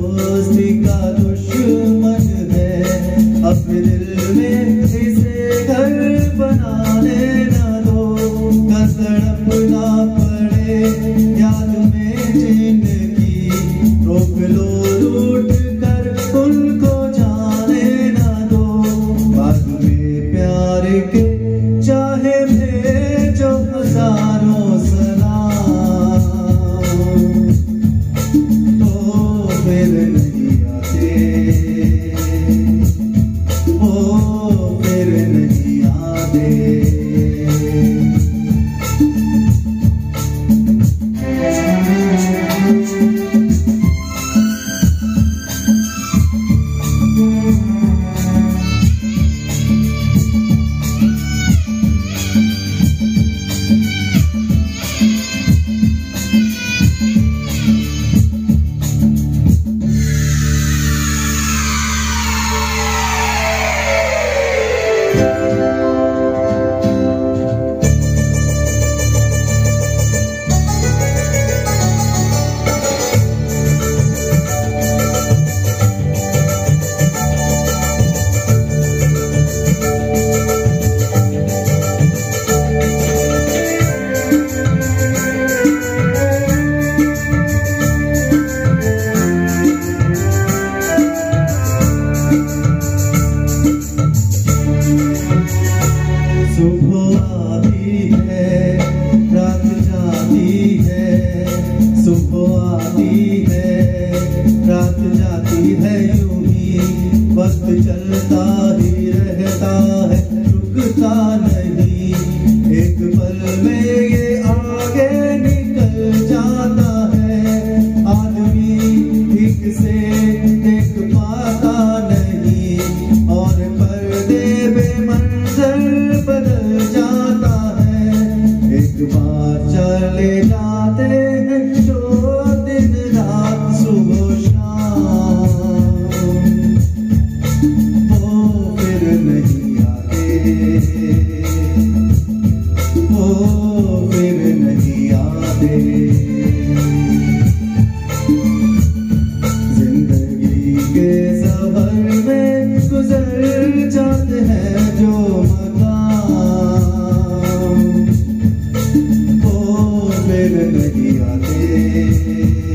hostika Oh. रात जाती है यूँ ही वक्त चलता ही रहता है। Hey.